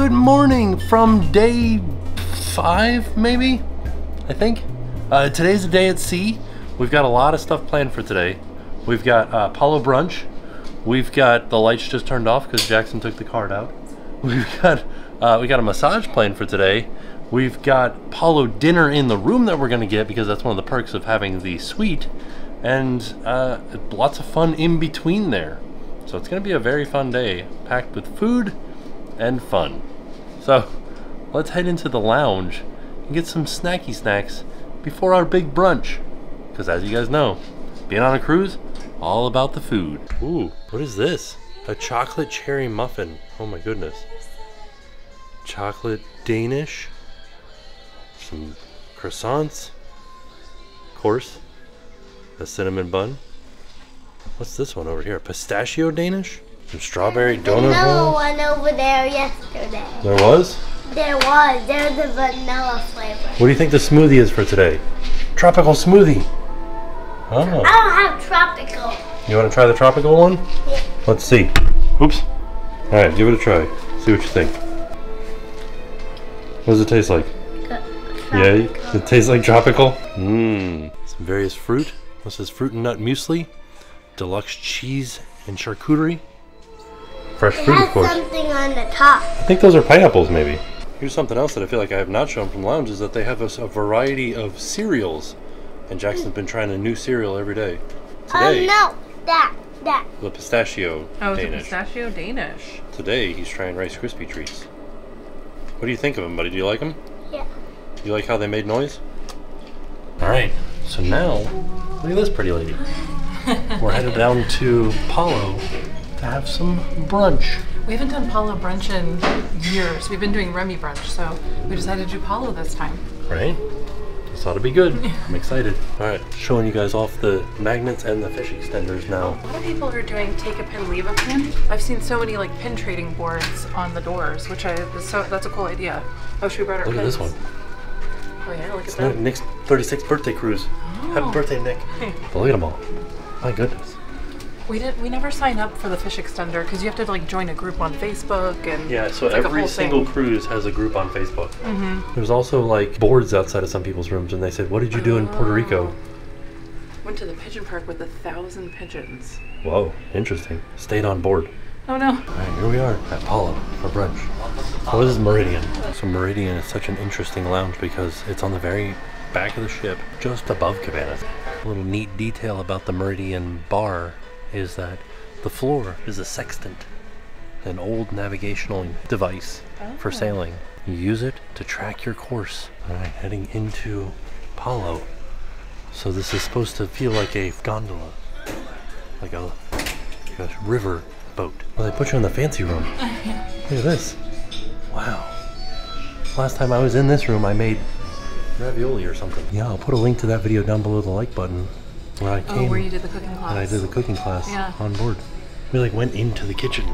good morning from day five, maybe? I think. Uh, today's a day at sea. We've got a lot of stuff planned for today. We've got uh, a Palo brunch. We've got the lights just turned off because Jackson took the card out. We've got uh, we got a massage planned for today. We've got a Palo dinner in the room that we're gonna get because that's one of the perks of having the suite, and uh, lots of fun in between there. So it's gonna be a very fun day, packed with food and fun. So let's head into the lounge and get some snacky snacks before our big brunch. Because as you guys know, being on a cruise, all about the food. Ooh, what is this? A chocolate cherry muffin. Oh my goodness. Chocolate Danish. Some croissants. Of course, a cinnamon bun. What's this one over here? Pistachio Danish? Some strawberry donut Vanilla rolls? one over there yesterday. There was? There was. There's the vanilla flavor. What do you think the smoothie is for today? Tropical smoothie. Oh. I don't have tropical. You want to try the tropical one? Yeah. Let's see. Oops. All right, give it a try. See what you think. What does it taste like? Yeah, it tastes like tropical. Mmm. Some various fruit. This is fruit and nut muesli, deluxe cheese and charcuterie. Fresh It fruit, of course. something on the top. I think those are pineapples, maybe. Here's something else that I feel like I have not shown from the lounge is that they have a, a variety of cereals, and Jackson's been trying a new cereal every day. Today, Oh no, that, that. the pistachio Oh, it's a Danish. pistachio Danish. Today he's trying Rice Krispie treats. What do you think of them, buddy? Do you like them? Yeah. You like how they made noise? All right. So now, look at this pretty lady. We're headed down to Palo to have some brunch. We haven't done Palo brunch in years. We've been doing Remy brunch, so we decided to do Palo this time. Right? This ought to be good. I'm excited. All right, showing you guys off the magnets and the fish extenders now. A lot of people are doing take a pin, leave a pin. I've seen so many like pin trading boards on the doors, which I so that's a cool idea. Oh, should we brought our Look at this pins? one. Oh yeah, look at It's that. Nick's 36th birthday cruise. Happy oh. birthday, Nick. But look at them all. My goodness. We didn't. We never sign up for the fish extender because you have to like join a group on Facebook and Yeah, so like every single thing. cruise has a group on Facebook. Mm-hmm. There's also like boards outside of some people's rooms, and they said, "What did you do in Puerto Rico?" Went to the pigeon park with a thousand pigeons. Whoa, interesting. Stayed on board. Oh no. All right, here we are at Palo for brunch. So this is Meridian. So Meridian is such an interesting lounge because it's on the very back of the ship, just above Cabanas. A little neat detail about the Meridian bar is that the floor is a sextant, an old navigational device for oh. sailing. You use it to track your course. All right, heading into Palo. So this is supposed to feel like a gondola, like a, like a river boat. Well, they put you in the fancy room. Look at this. Wow. Last time I was in this room, I made ravioli or something. Yeah, I'll put a link to that video down below the like button where I Oh, where you did the cooking class. I did the cooking class Yeah. on board. We like went into the kitchen.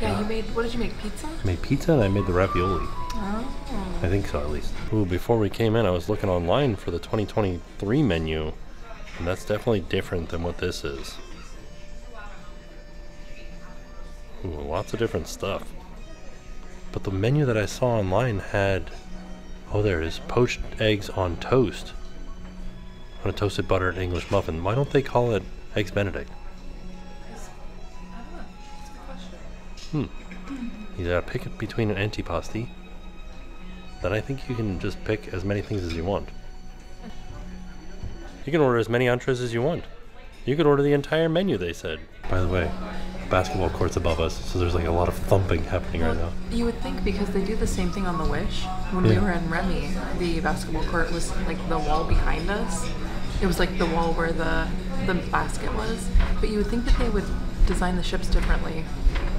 Yeah, you made. What did you make? Pizza? I made pizza and I made the ravioli. Oh. I think so, at least. Ooh, before we came in, I was looking online for the 2023 menu, and that's definitely different than what this is. Ooh, lots of different stuff. But the menu that I saw online had, oh, there it is, poached eggs on toast, on a toasted buttered English muffin. Why don't they call it eggs Benedict? Hmm. You gotta pick between an antipasti then I think you can just pick as many things as you want. You can order as many entrees as you want. You could order the entire menu, they said. By the way, basketball court's above us, so there's like a lot of thumping happening right now. You would think because they do the same thing on the Wish. When we were in Remy, the basketball court was like the wall behind us. It was like the wall where the the basket was. But you would think that they would design the ships differently.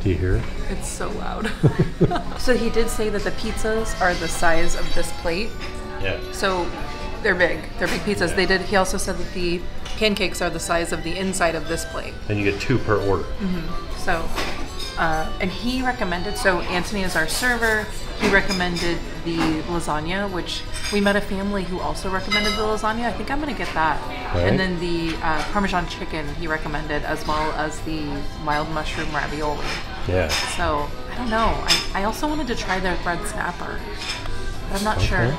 Do you hear it? It's so loud. so he did say that the pizzas are the size of this plate. Yeah. So they're big. They're big pizzas. They did. He also said that the pancakes are the size of the inside of this plate. And you get two per order. Mhm. So, uh, and he recommended. So Anthony is our server. He recommended the lasagna, which we met a family who also recommended the lasagna. I think I'm gonna get that. Right. And then the uh, Parmesan chicken he recommended, as well as the mild mushroom ravioli. Yeah. So I don't know. I, I also wanted to try their bread snapper, but I'm not sure. Okay.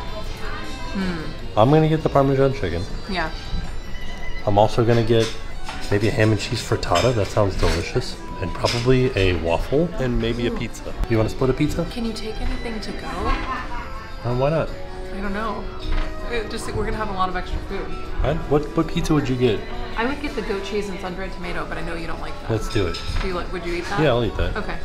I'm gonna get the Parmesan chicken. Yeah. I'm also gonna get maybe a ham and cheese frittata. That sounds delicious. And probably a waffle and maybe a pizza. You want to split a pizza? Can you take anything to go? Uh, why not? I don't know. It just we're gonna have a lot of extra food. Right? What what pizza would you get? I would get the goat cheese and sun-dried tomato, but I know you don't like that. Let's do it. Do you like? Would you eat that? Yeah, I'll eat that. Okay.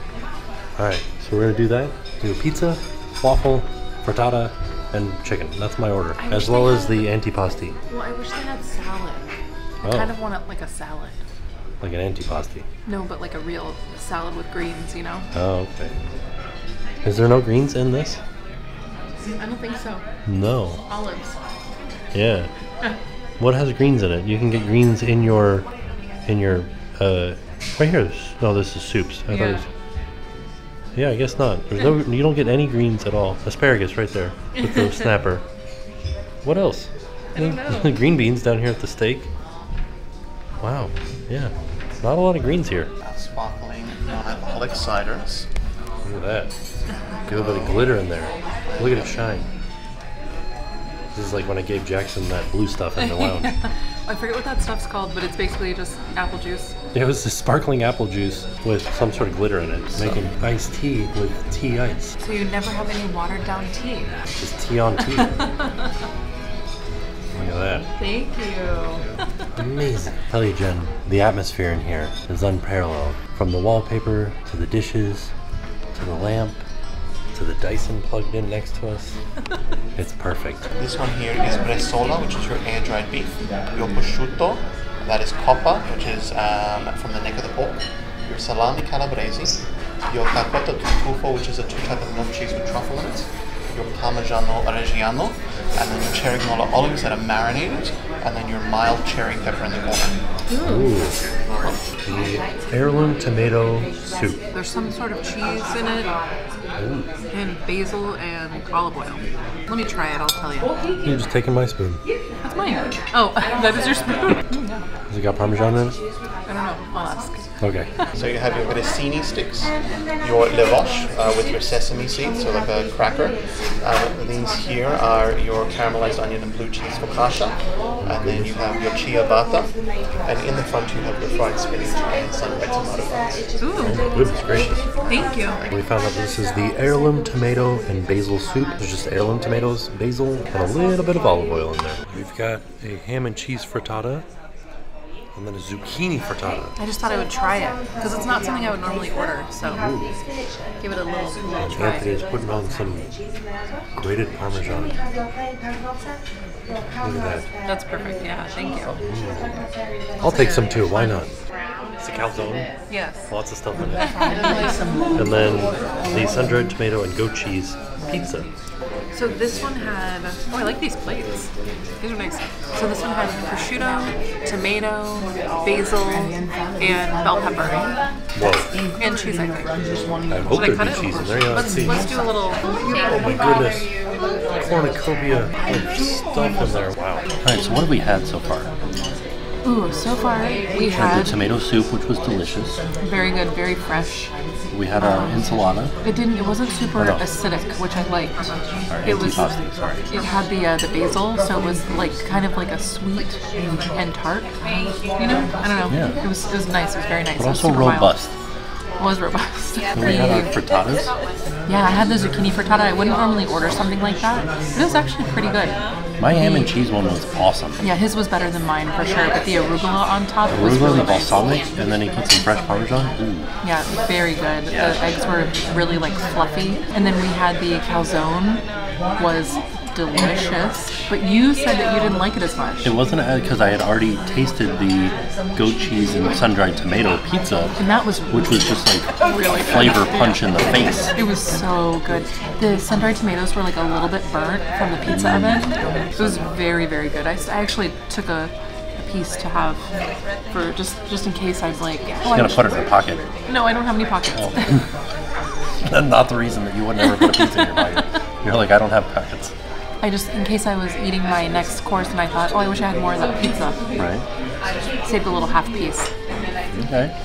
All right, so we're gonna do that. Do a pizza, waffle, frittata, and chicken. That's my order, I as well as the antipasti, Well, I wish they had salad. I Oh. kind of want it like a salad. like an antipasti. No, but like a real salad with greens, you know? Oh, okay. Is there no greens in this? I don't think so. No. Olives. Yeah. What has greens in it? You can get greens in your, in your, uh, right here. No, this is soups. I thought it Yeah. was- yeah, I guess not. There's no, you don't get any greens at all. Asparagus right there with the snapper. What else? I don't know. Green beans down here at the steak. Wow. Yeah. Not a lot of greens here. sparkling non-alcoholic ciders. Look at that. Get a bit of glitter in there. Look at it shine. This is like when I gave Jackson that blue stuff in the lounge. I forget what that stuff's called, but it's basically just apple juice. It was this sparkling apple juice with some sort of glitter in it, making iced tea with tea ice. So you never have any watered down tea. Just tea on tea. Look at that. Thank you. Amazing. Tell you, Jen, the atmosphere in here is unparalleled. From the wallpaper to the dishes to the lamp to the Dyson plugged in next to us. It's perfect. This one here is bresaola, which is your air-dried beef. Your prosciutto, that is coppa, which is um, from the neck of the pork. Your salami calabrese. Your carpetta tufo, which is a two-type of milk cheese with truffle in it. Your parmigiano reggiano, and then your Cerignola olives that are marinated, and then your mild cherry pepper in the corner. Ooh. The heirloom tomato soup. There's some sort of cheese in it, and basil and olive oil. Let me try it, I'll tell you. You're just taking my spoon. That's mine. Oh, that is your spoon? Yeah. Has it got parmesan in it? I don't know. I'll ask. Okay. So you have your grissini sticks, your lavash uh, with your sesame seeds, so like a cracker. Uh, these here are your caramelized onion and blue cheese focaccia, and then you have your ciabatta, and in the front you have your fried spinach and sun-dried tomato buns. Ooh, Goodness gracious. thank you. We found out this is the heirloom tomato and basil soup. There's just heirloom tomatoes, basil, and a little bit of olive oil in there. We've got a ham and cheese frittata, and then a zucchini frittata. I just thought I would try it because it's not something I would normally order. So give it a little, little Anthony is putting on some grated parmesan. Look at that. That's perfect. Yeah, thank you. Mm. I'll take some too. Why not? It's a calzone. Yes. Lots of stuff in it. And then the sun-dried tomato and goat cheese pizza. So this one had. Oh, I like these plates. These are nice. So this one had prosciutto, tomato, basil, and bell pepper, Whoa. and cheese. I think. I hope Should I there'd cut be it? cheese in there. Yeah, let's Let's see. let's do a little. Oh my goodness. Cornucopia of stuff in there. Wow. Alright, so what have we had so far? Ooh, so far we Had had the tomato soup, which was delicious. very good, very fresh. We had our enchilada. It didn't. It wasn't super no. acidic, which I liked. Our It was. sorry. It had the uh, the basil, so it was like kind of like a sweet and tart. You know, I don't know. Yeah. It was it was nice. It was very nice. But It was also super mild. robust. It was robust. And we had our frittatas. Yeah, I had the zucchini frittata. I wouldn't normally order something like that, but it was actually pretty good. My ham and cheese one was awesome. Yeah, his was better than mine for sure. But the arugula on top was Arugula really and nice. balsamic, and then he put some fresh parmesan. Ooh. Yeah, very good. The eggs were really like fluffy, and then we had the calzone was delicious. But you said that you didn't like it as much, It wasn't because I had already tasted the goat cheese and sun-dried tomato pizza, and that was which was just like really flavor punch in the face. It was so good. The sun-dried tomatoes were like a little bit burnt from the pizza oven. It was very, very good. I actually took a, a piece to have for just just in case I was like, oh, I gotta wish- put it in your pocket. no, I don't have any pockets. Oh. Not the reason that you would never put a pizza in your pocket. You're like, I don't have pockets. I just in case I was eating my next course and I thought, oh, I wish I had more of that pizza. Right? Saved a little half piece. Okay.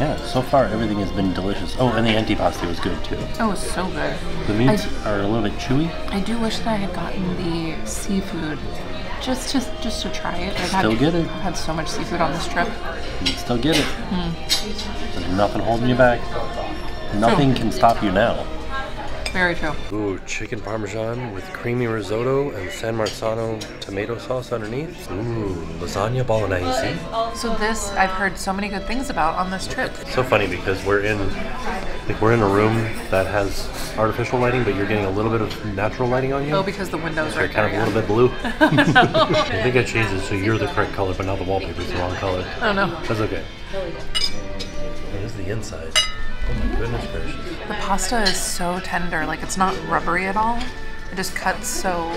Yeah, so far everything has been delicious. Oh, and the antipasti was good too. Oh, it was so good. The meats are a little bit chewy. I do wish that I had gotten the seafood just to just to try it. I've Still had, get it. I've had so much seafood on this trip. You still get it. Hmm. There's nothing holding you back. Nothing can stop you now. Very true. Ooh, chicken parmesan with creamy risotto and San Marzano tomato sauce underneath. Ooh, lasagna bolognese. So this I've heard so many good things about on this trip. So funny because we're in, like we're in a room that has artificial lighting, but you're getting a little bit of natural lighting on you. Oh, because the windows right kind there. of a little bit blue. I think I changed it so you're the correct color, but now the wallpaper's the wrong color. Oh no. That's okay. What is the inside? Oh my goodness gracious. The pasta is so tender, like it's not rubbery at all. It just cuts so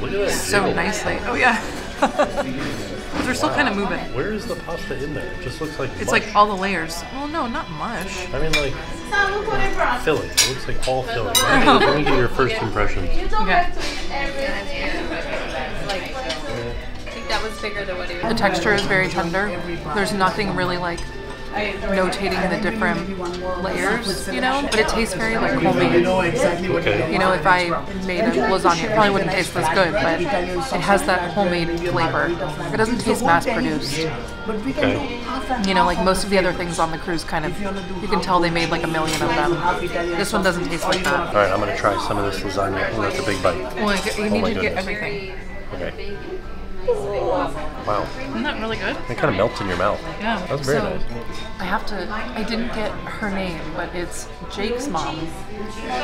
Look at that so jiggle. nicely. Oh yeah. They're still kind of moving. Where is the pasta in there? It just looks like It's mush. like all the layers. Well, no, not mush. I mean, like Son, look what I filling. It looks like all filling. Let me, get, let me get your first impressions. Okay. That was bigger than what he was. The texture is very tender. There's nothing really like notating the different layers, you know, but it tastes very like homemade. Okay. You know, if I made a lasagna, it probably wouldn't taste as good, but it has that homemade flavor. It doesn't taste mass produced. Okay. You know, like most of the other things on the cruise kind of, you can tell they made like a million of them. This one doesn't taste like that. All right, I'm gonna try some of this lasagna. Oh, that's a big bite. Well, you Oh need my to get everything. Okay. Wow. Isn't that really good? It kind of melts in your mouth. Yeah. That's very so, nice. I have to. I didn't get her name, but it's Jake's mom.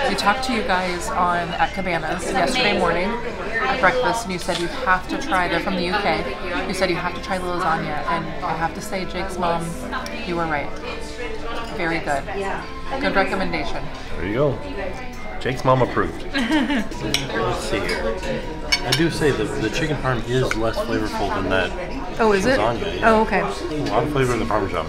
We talked to you guys on at Cabanas yesterday morning at breakfast, and you said you have to try. They're from the UK. You said you have to try the lasagna, and I have to say, Jake's mom, you were right. Very good. Good recommendation. There you go. Jake's mom approved. Let's see here. I do say the, the chicken parm is less flavorful than that. Oh, is it? Lasagna, yeah. Oh, okay. A lot of flavor in the parmesan.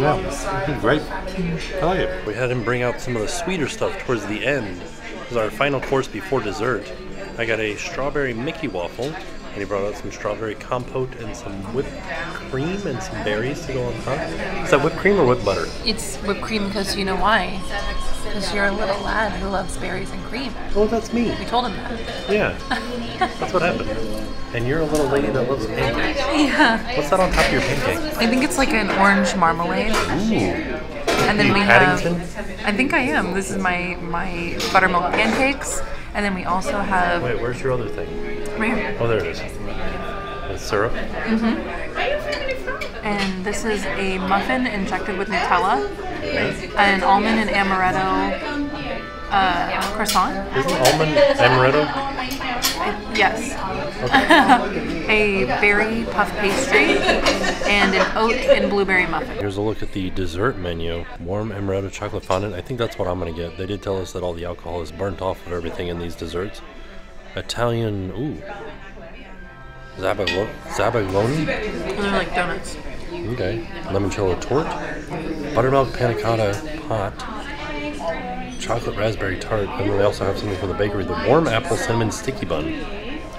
Yeah, great. I like it. We had him bring out some of the sweeter stuff towards the end. It was our final course before dessert. I got a strawberry Mickey waffle, and he brought out some strawberry compote and some whipped cream and some berries to go on top. Is that whipped cream or whipped butter? It's whipped cream because you know why? Because you're a little lad who loves berries and cream. Oh, that's me. We told him that. Yeah, that's what happened. And you're a little lady that loves pancakes. Yeah. What's that on top of your pancake? I think it's like an orange marmalade. Ooh. And then we Paddington? have. I think I am. This is my my buttermilk pancakes, and then we also have. Wait, where's your other thing? Oh, there it is. It's syrup. And this is a muffin injected with Nutella, an almond and amaretto uh, croissant. Isn't almond amaretto? Yes. Okay. a berry puff pastry and an oat and blueberry muffin. Here's a look at the dessert menu. Warm amaretto chocolate fondant. I think that's what I'm gonna get. They did tell us that all the alcohol is burnt off of everything in these desserts. Italian, ooh. Zabagloni? Those are like donuts. Okay. Limoncello tort. Buttermilk panna cotta pot. Chocolate raspberry tart. And then they also have something from the bakery. The warm apple cinnamon sticky bun.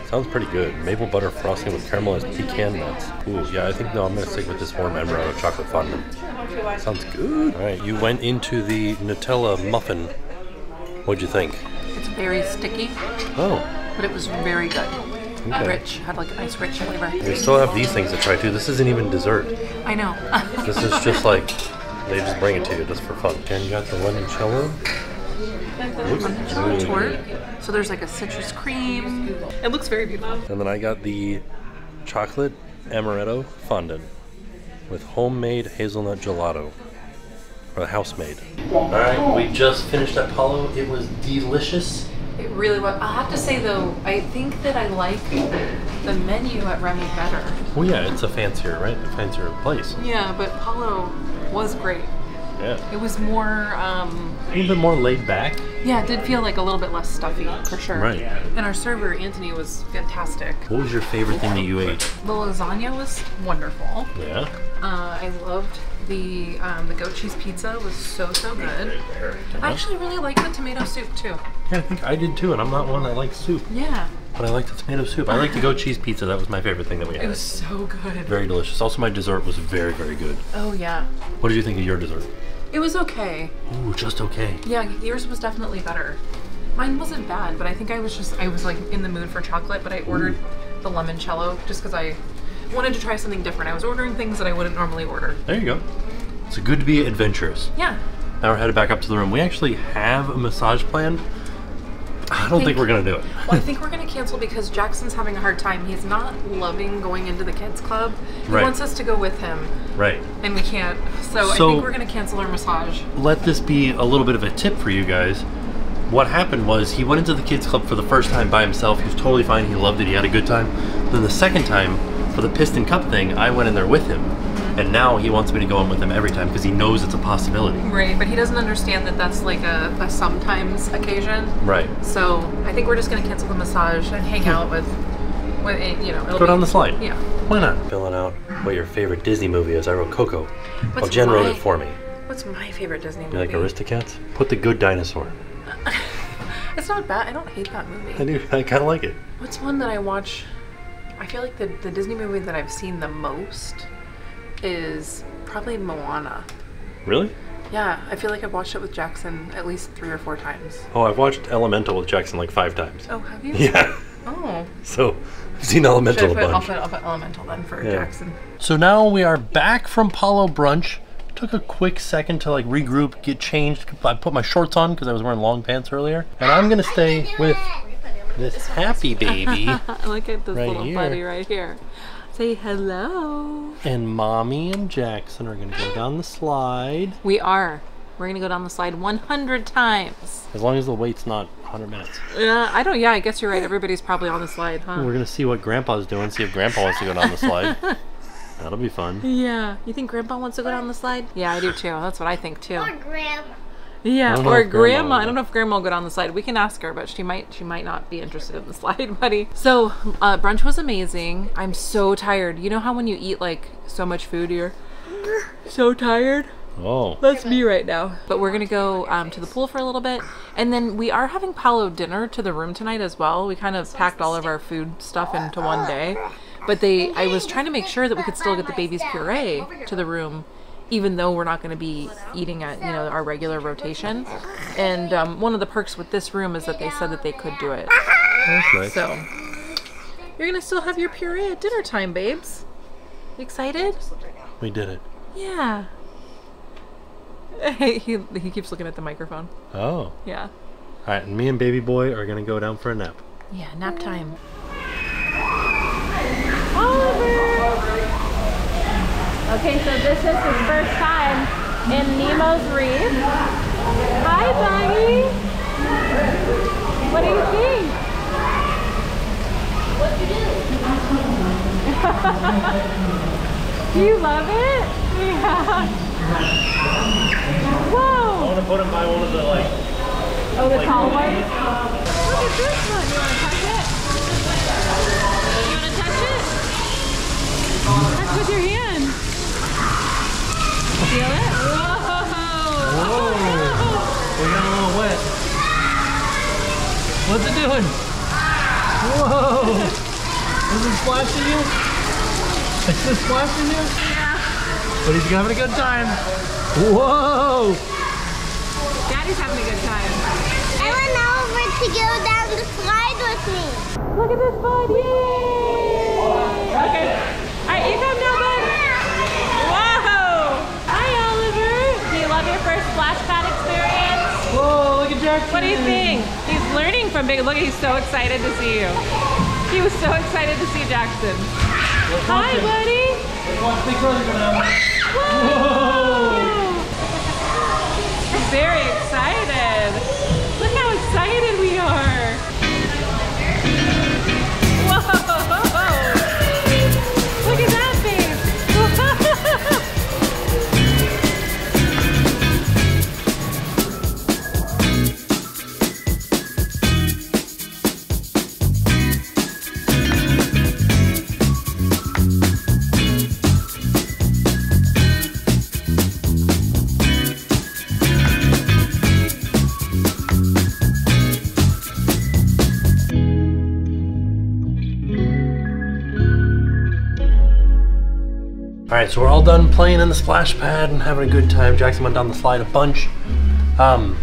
Sounds pretty good. Maple butter frosting with caramelized pecan nuts. Ooh, yeah, I think no, I'm gonna stick with this warm amaretto chocolate fondant. Sounds good. All right, you went into the Nutella muffin. What'd you think? It's very sticky, Oh, but it was very good. Okay. Rich, had like a nice rich flavor. we still have these things to try too. This isn't even dessert. I know. This is just like they just bring it to you just for fun. And you got the limoncello. Looks really Tort. good. So there's like a citrus cream. It looks very beautiful. And then I got the chocolate amaretto fondant with homemade hazelnut gelato. Or house made. Alright, we just finished at Apollo. It was delicious. It really was. I'll have to say though, I think that I like the menu at Remy better. Well, yeah, it's a fancier, right? A fancier place. Yeah, but Palo was great. Yeah. It was more, um, A little bit more laid back. yeah, it did feel like a little bit less stuffy for sure. Right. And our server Anthony was fantastic. What was your favorite thing that you ate? The lasagna was wonderful. Yeah. Uh, I loved The um, the goat cheese pizza was so so good. I actually really like the tomato soup too. Yeah, I think I did too, and I'm not one that likes soup, Yeah, but I like the tomato soup. I like the goat cheese pizza. That was my favorite thing that we had. it was so good. Very delicious. Also, my dessert was very, very good. Oh yeah, What did you think of your dessert? it was okay. Ooh, just okay. Yeah, yours was definitely better. Mine wasn't bad, but I think I was just I was like in the mood for chocolate, but I ordered the limoncello just because I wanted to try something different. I was ordering things that I wouldn't normally order. There you go. It's good to be adventurous. Yeah. Now we're headed back up to the room. We actually have a massage planned. I don't think, Think- we're gonna do it. Well, I think we're gonna cancel because Jackson's having a hard time. He's not loving going into the kids club. He Right. wants us to go with him, right. and we can't. So, I So- think we're gonna cancel our massage. Let this be a little bit of a tip for you guys. What happened was he went into the kids club for the first time by himself. He was totally fine. He loved it. He had a good time. Then the second time for the piston cup thing, I went in there with him. And now he wants me to go in with him every time because he knows it's a possibility. Right, but he doesn't understand that that's like a, a sometimes occasion. Right. So I think we're just gonna cancel the massage and hang out with, with eh, you know. Go down the slide. Yeah. Why not? Filling out what your favorite Disney movie is. I wrote Coco. What's well, Jen wrote it for me. What's my favorite Disney movie? You like Aristocats? Put the good dinosaur. It's not bad. I don't hate that movie. I do. I kind of like it. What's one that I watch? I feel like the, the Disney movie that I've seen the most is probably Moana. Really? Yeah, I feel like I've watched it with Jackson at least three or four times. Oh, I've watched Elemental with Jackson like five times. Oh, have you? Yeah. Oh. So I've seen Should I Elemental a put, I'll, bunch. put, I'll put Elemental then for Yeah. Jackson. So now we are back from Palo Brunch. Took a quick second to like regroup, get changed. I put my shorts on because I was wearing long pants earlier. And I'm gonna stay with this happy baby Look at this Right little here. buddy right here. Say hello. and mommy and Jackson are gonna go down the slide. We are. We're gonna go down the slide 100 times. As long as the wait's not 100 minutes. Yeah, I don't. Yeah, I guess you're right. Everybody's probably on the slide, huh? We're gonna see what Grandpa's doing, see if Grandpa wants to go down the slide. That'll be fun. Yeah. You think Grandpa wants to go down the slide? Yeah, I do too. That's what I think too. Or grab. Yeah, I don't know or Grandma grandma. I don't know if grandma will go down the slide. We can ask her, but she might. She might not be interested in the slide, buddy. So uh, brunch was amazing. I'm so tired. You know how when you eat like so much food, you're so tired. Oh. That's me right now. But we're gonna go um, to the pool for a little bit, and then we are having Palo dinner to the room tonight as well. We kind of packed all of our food stuff into one day, but they. I was trying to make sure that we could still get the baby's puree to the room, even though we're not going to be eating at you know our regular rotation. And um, one of the perks with this room is that they said that they could do it. That's nice. So you're gonna still have your puree at dinner time, babes. You excited? We did it. Yeah. he, he keeps looking at the microphone. Oh. Yeah. Alright, and me and baby boy are gonna go down for a nap. Yeah, nap time. Okay, so this is his first time in Nemo's Reef. Hi, Bunny. What do you think? What'd you do? do you love it? Yeah. Whoa! I want to put him by one of the like Oh, the tall ones? Look at this one. You want to touch it? You want to touch it? Touch with your hand. Feel it? Whoa! Whoa! We got a little wet. What's it doing? Whoa! Is it splashing you? Is it splashing you? Yeah. But he's having a good time. Whoa! Daddy's having a good time. I went over to go down the slide with me. Look at this bud. Yay! Okay. All right, you come now, bud. Whoa! Hi, Oliver. Love your first splash pad experience? Whoa, look at Jackson. What do you think? He's learning from Big. Look, he's so excited to see you. He was so excited to see Jackson. Hi, buddy. Watch Big Brother go down. Whoa! Very excited. Look how excited we are. Whoa! Playing in the splash pad and having a good time. Jackson went down the slide a bunch. Um,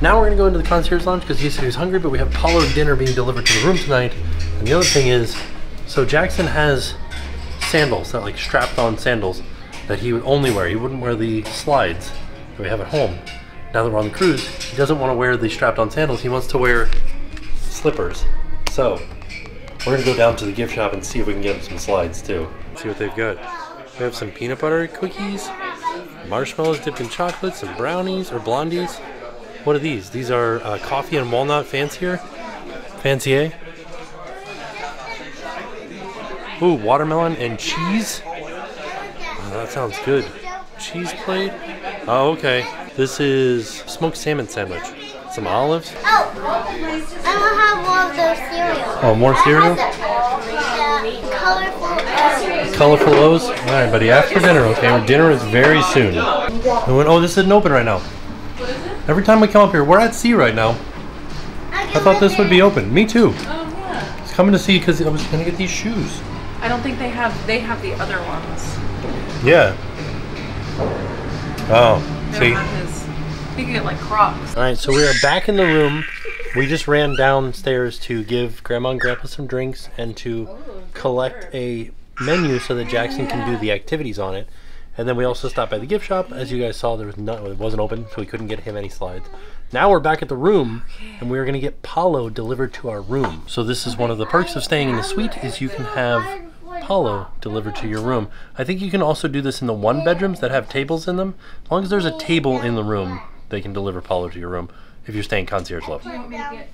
now we're gonna go into the concierge lounge because he said he was hungry, but we have Palo dinner being delivered to the room tonight. And the other thing is, so Jackson has sandals, that like strapped on sandals that he would only wear. He wouldn't wear the slides that we have at home. Now that we're on the cruise, he doesn't want to wear the strapped on sandals. He wants to wear slippers. So we're gonna go down to the gift shop and see if we can get him some slides too. See what they've got. We have some peanut butter cookies, marshmallows dipped in chocolate, some brownies or blondies. What are these? These are uh, coffee and walnut fancier, fancier. Ooh, watermelon and cheese. Oh, that sounds good. Cheese plate. Oh, okay. This is smoked salmon sandwich. Some olives. Oh, I will have one of those cereals. Oh, more cereal. Colorful. O's. All right, buddy. After dinner, okay. Dinner is very soon. When, oh, this isn't open right now. Every time we come up here, we're at sea right now. I thought this would be open. Me too. Oh yeah. It's coming to see because I was gonna get these shoes. I don't think they have. They have the other ones. Yeah. Oh, see. don't have his. You can get like Crocs. All right, so we are back in the room. We just ran downstairs to give Grandma and Grandpa some drinks and to oh, collect a menu so that Jackson can do the activities on it. And then we also stopped by the gift shop. As you guys saw, there was no, it wasn't open, so we couldn't get him any slides. Now we're back at the room, and we are going to get Palo delivered to our room. So this is one of the perks of staying in the suite is you can have Palo delivered to your room. I think you can also do this in the one bedrooms that have tables in them. As long as there's a table in the room, they can deliver Palo to your room if you're staying concierge level.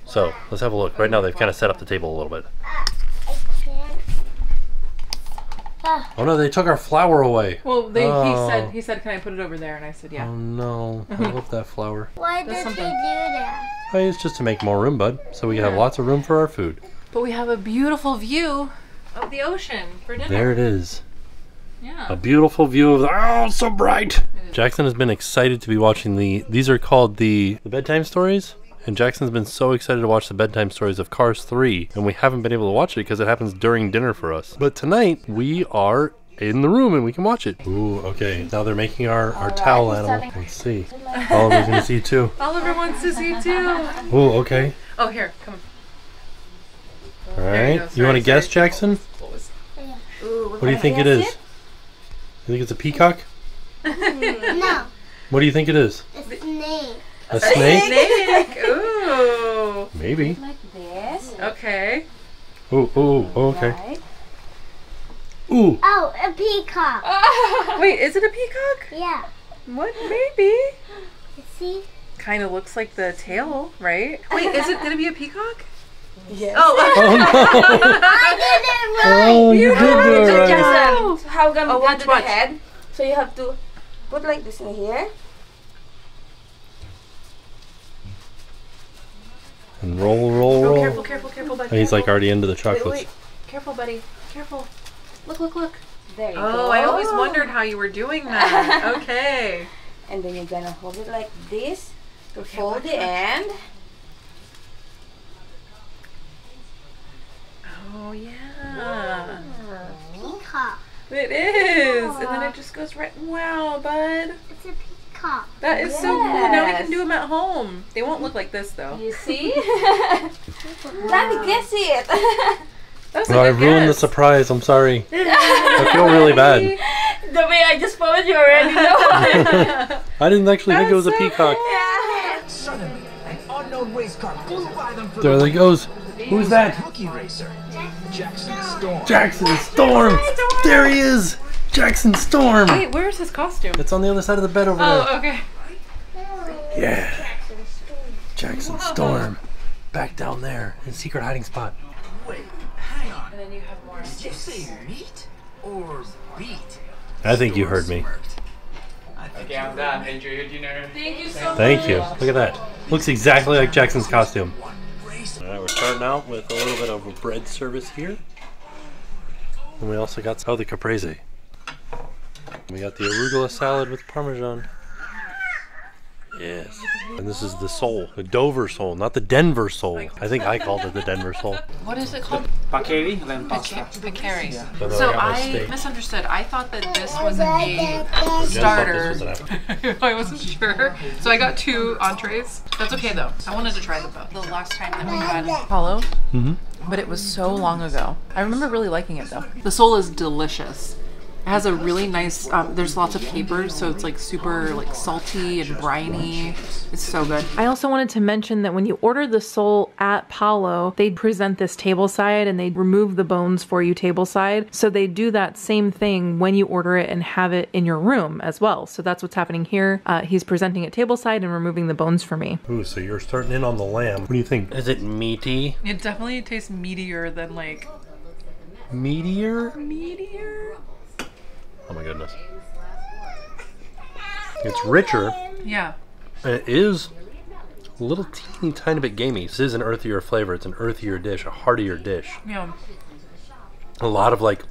So let's have a look. Right now they've kind of set up the table a little bit. Oh no, they took our flower away. Well, they, Oh. he said he said, "Can I put it over there?" And I said, "Yeah." Oh no, I love that flower. why did That's you do something. that? Hey, it's just to make more room, bud, so we can have lots of room for our food. But we have a beautiful view of the ocean for dinner. There it is. Yeah. A beautiful view of the. Oh, it's so bright. Jackson has been excited to be watching the. These are called the the bedtime stories, and Jackson's been so excited to watch the bedtime stories of Cars 3, and we haven't been able to watch it because it happens during dinner for us. But tonight we are in the room and we can watch it. Ooh, okay. Now they're making our our towel animal. Let's see. Oliver's gonna see too. Oliver wants to see too. Ooh, okay. Oh, here, come on. All There right. you go. You, want to guess, sorry. Jackson? What was- What do you think it is? You think it's a peacock? No, What do you think it is? it is? a snake. A snake? Snake. Ooh. Maybe. Like this, Okay. Ooh, ooh, ooh, okay. right? Ooh. Oh, a peacock. Wait, is it a peacock? Yeah. What? Maybe. See? Kind of looks like the tail, right? Wait, is it gonna be a peacock? Yes. Oh, Oh no! I did oh, it right. Oh, you did do it right. Jackson, so how come Oh, we watch, got the watch. head? So you have to put like this in here. And roll, roll, oh, roll. careful, careful, careful, buddy. And he's like already into the Wait, chocolates. wait. Careful, buddy. Careful. Look, look, look. There you oh, go. Oh, I always wondered how you were doing that. Okay. And then you're gonna hold it like this to fold the end. Oh yeah. Peacock. It is. And then it just goes right. Wow, bud. It's a peacock. That is so cool. Now we can do them at home. They won't look like this though. You see? Let me guess it. That's a No, I good ruined the surprise. I'm sorry. I feel really bad. the way I just followed you already know. I didn't actually think it was a peacock. yeah. Suddenly, an unknown race car flew by them from There he goes. Who's that? Jackson Storm. Jackson Storm. There he is. Jackson Storm. Wait, where's his costume? It's on the other side of the bed over there. Oh, okay. Yeah. Jackson Storm. Back down there in secret hiding spot. Wait, hang on. And then you have more. Did you say meat or beat? I think you heard me. I think Okay, I'm done. Enjoy your dinner. Thank you so Thank you. Look at that. Looks exactly like Jackson's costume. All right, we're starting out with a little bit of a bread service here. And we also got, oh, the caprese. We got the arugula salad with parmesan. Yes. And this is the sole, the Dover sole, not the Denver sole. I think I called it the Denver sole. What is it called? Paccheri, lamb pasta. Picari. But then So I got my I steak. misunderstood. I thought that this was a starter. Jen was an I wasn't sure. So I got two entrees. That's okay though. I wanted to try them both. The last time that we had Apollo, mm-hmm. but it was so long ago. I remember really liking it though. The sole is delicious. It has a really nice. Um, there's lots of capers, so it's like super like salty and briny. It's so good. I also wanted to mention that when you order the sole at Palo, they present this table side and they remove the bones for you table side. So they do that same thing when you order it and have it in your room as well. So that's what's happening here. Uh, he's presenting it table side and removing the bones for me. Ooh, so you're starting in on the lamb. What do you think? Is it meaty? It definitely tastes meatier than like Meatier? meatier. Oh my goodness. It's richer. Yeah. It is a little teeny tiny bit gamey. This is an earthier flavor. It's an earthier dish, a heartier dish. Yeah. A lot of like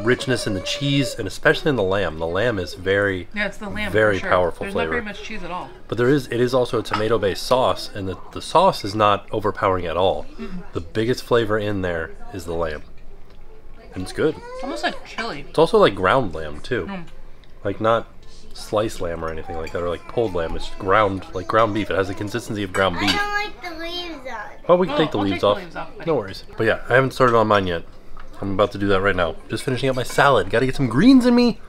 richness in the cheese and especially in the lamb. The lamb is very Yeah, it's the lamb. Very sure. powerful There's flavor. There's not very much cheese at all. But there is it is also a tomato based sauce and the, the sauce is not overpowering at all. The biggest flavor in there is the lamb. And it's good. It's almost like chili. It's also like ground lamb too. Mm. Like not sliced lamb or anything like that or like pulled lamb. It's ground like ground beef. It has the consistency of ground beef. I don't like the leaves on. Oh, we can Oh, take the I'll leaves take the off. leaves off, buddy. no worries. But yeah, I haven't started on mine yet. I'm about to do that right now. Just finishing up my salad. Got to get some greens in me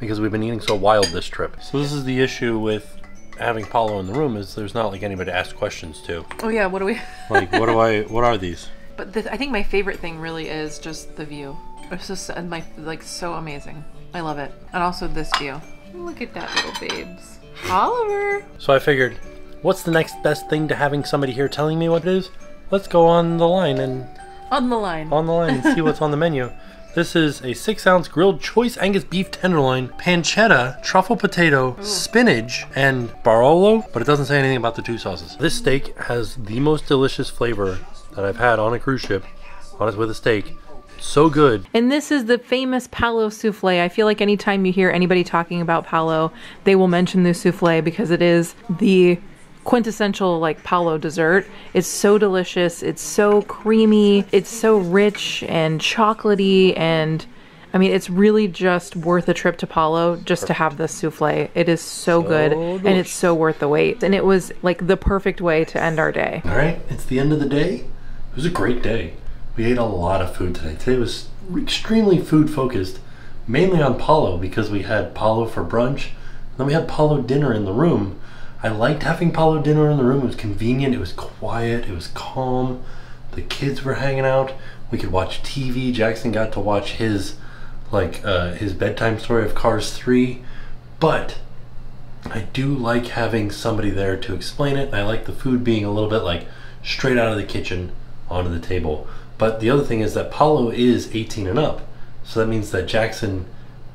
because we've been eating so wild this trip. So this is the issue with having Palo in the room is there's not like anybody to ask questions to. Oh yeah, what do we? Like, what do I? What are these? But the, I think my favorite thing really is just the view. It's just my like so amazing. I love it, and also this view. Look at that little babes. Oliver. So I figured, what's the next best thing to having somebody here telling me what it is? Let's go on the line and On the line. on the line and see what's on the menu. This is a six ounce grilled choice Angus beef tenderloin, pancetta, truffle potato, spinach, and Barolo, but it doesn't say anything about the two sauces. This steak has the most delicious flavor that I've had on a cruise ship, on it with a steak. So good. And this is the famous Palo souffle. I feel like anytime you hear anybody talking about Palo, they will mention the souffle because it is the quintessential like Palo dessert. It's so delicious. It's so creamy. It's so rich and chocolatey and I mean, it's really just worth a trip to Palo just to have this souffle. It is so, good and it's so worth the wait. And it was like the perfect way to end our day. All right, it's the end of the day. It was a great day. We ate a lot of food today. Today was extremely food focused, mainly on Palo because we had Palo for brunch. Then we had Palo dinner in the room. I liked having Palo dinner in the room. It was convenient. It was quiet. It was calm. The kids were hanging out. We could watch TV. Jackson got to watch his like uh, his bedtime story of Cars 3. But I do like having somebody there to explain it. I like the food being a little bit like straight out of the kitchen onto the table. But the other thing is that Palo is 18 and up. So that means that Jackson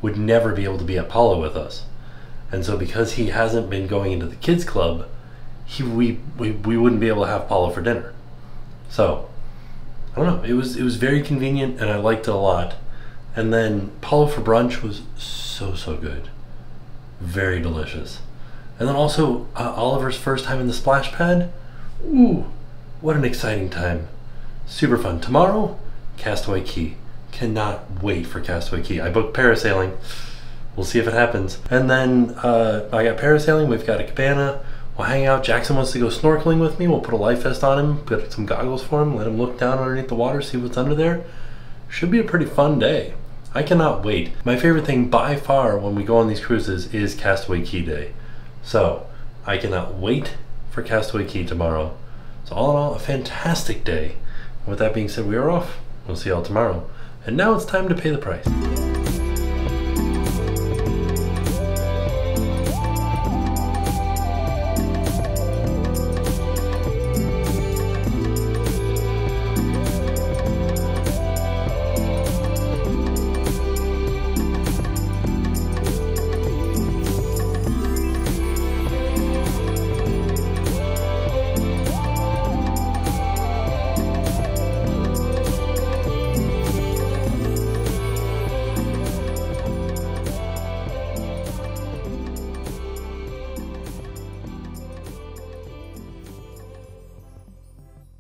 would never be able to be at Palo with us. And so because he hasn't been going into the kids club, he we, we, we wouldn't be able to have Palo for dinner. So I don't know. It was it was very convenient and I liked it a lot. And then Palo for brunch was so so good. Very delicious. And then also uh, Oliver's first time in the splash pad. Ooh, what an exciting time. Super fun. Tomorrow, Castaway Cay. Cannot wait for Castaway Cay. I booked parasailing. We'll see if it happens. And then uh, I got parasailing. We've got a cabana. We'll hang out. Jackson wants to go snorkeling with me. We'll put a life vest on him, put some goggles for him, let him look down underneath the water, see what's under there. Should be a pretty fun day. I cannot wait. My favorite thing by far when we go on these cruises is Castaway Cay Day. So I cannot wait for Castaway Cay tomorrow. So all in all, a fantastic day. With that being said, we are off. We'll see y'all tomorrow. And now it's time to pay the price.